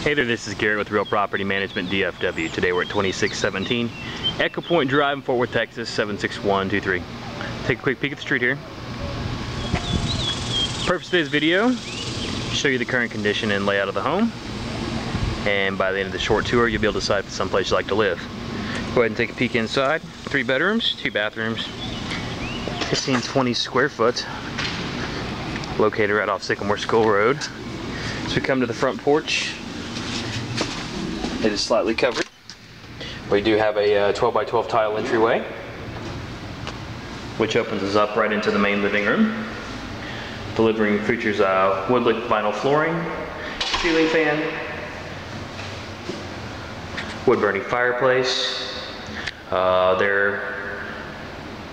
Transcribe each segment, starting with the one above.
Hey there, this is Garrett with Real Property Management DFW. Today we're at 2617 Echo Point Drive in Fort Worth, Texas, 76123. Take a quick peek at the street here. Purpose of today's video, show you the current condition and layout of the home. And by the end of the short tour, you'll be able to decide if it's someplace you'd like to live. Go ahead and take a peek inside. Three bedrooms, two bathrooms, 1520 square foot, located right off Sycamore School Road. So we come to the front porch, it is slightly covered. We do have a uh, 12 by 12 tile entryway, which opens us up right into the main living room. The living room features uh, wood look vinyl flooring, ceiling fan, wood burning fireplace. Uh, there,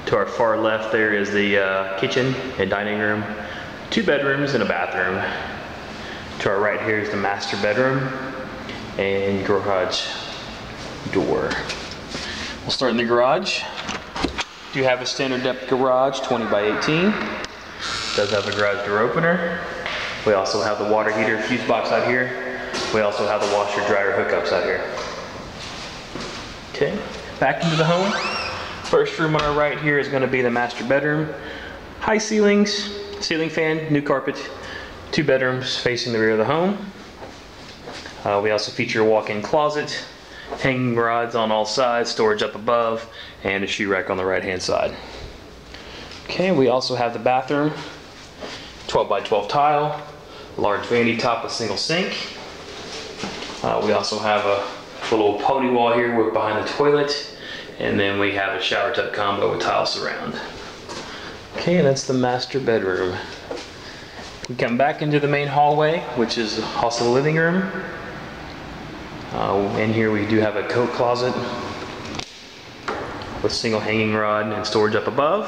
to our far left, there is the uh, kitchen and dining room, two bedrooms and a bathroom. To our right here is the master bedroom and garage door. We'll start in the garage. Do you have a standard depth garage, 20 by 18. Does have a garage door opener. We also have the water heater fuse box out here. We also have the washer dryer hookups out here. Okay, back into the home. First room on our right here is gonna be the master bedroom. High ceilings, ceiling fan, new carpet, two bedrooms facing the rear of the home. Uh, we also feature a walk-in closet, hanging rods on all sides, storage up above, and a shoe rack on the right-hand side. Okay, we also have the bathroom, 12 by 12 tile, large vanity top with single sink. Uh, we also have a little pony wall here with behind the toilet, and then we have a shower tub combo with tile surround. Okay, and that's the master bedroom. We come back into the main hallway, which is also the living room. Uh, in here we do have a coat closet with single hanging rod and storage up above,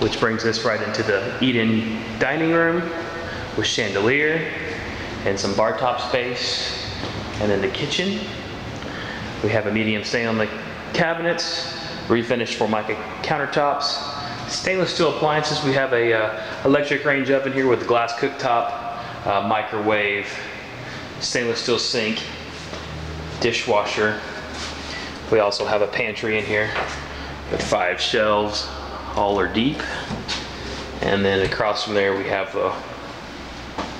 which brings us right into the eat-in dining room with chandelier and some bar top space. And then the kitchen, we have a medium stain on the cabinets, refinished Formica countertops, stainless steel appliances. We have a uh, electric range oven here with a glass cooktop, uh, microwave, stainless steel sink, dishwasher. We also have a pantry in here with five shelves, all are deep. And then across from there we have a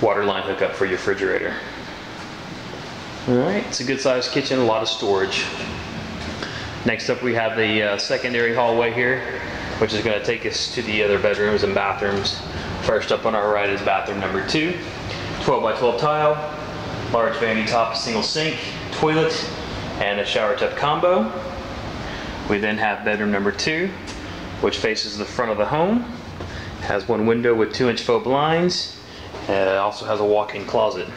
water line hookup for your refrigerator. All right, it's a good sized kitchen, a lot of storage. Next up we have the uh, secondary hallway here, which is gonna take us to the other bedrooms and bathrooms. First up on our right is bathroom number two, 12 by 12 tile, large vanity top, single sink, toilet, and a shower tub combo. We then have bedroom number two, which faces the front of the home. Has one window with two inch faux blinds. And it also has a walk-in closet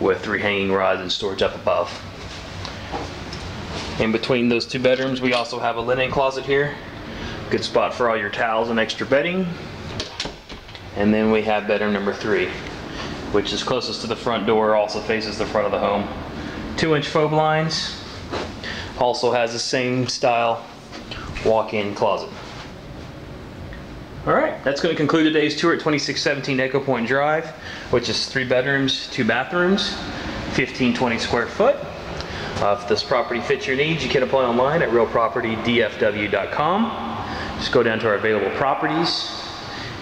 with three hanging rods and storage up above. In between those two bedrooms, we also have a linen closet here. Good spot for all your towels and extra bedding. And then we have bedroom number three, which is closest to the front door, also faces the front of the home. Two inch faux blinds, also has the same style walk-in closet. All right, that's going to conclude today's tour at 2617 Echo Point Drive, which is three bedrooms, two bathrooms, 1520 square foot. Uh, if this property fits your needs, you can apply online at realpropertydfw.com. Just go down to our available properties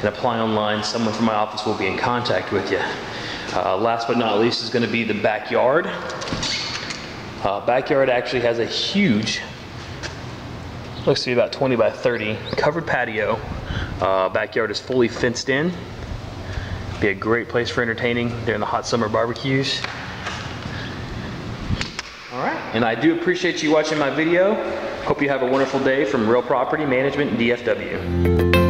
and apply online. Someone from my office will be in contact with you. Uh, last but not least is going to be the backyard. Uh, backyard actually has a huge, looks to be about 20 by 30, covered patio. Uh, backyard is fully fenced in. Be a great place for entertaining during the hot summer barbecues. All right, and I do appreciate you watching my video. Hope you have a wonderful day from Real Property Management DFW.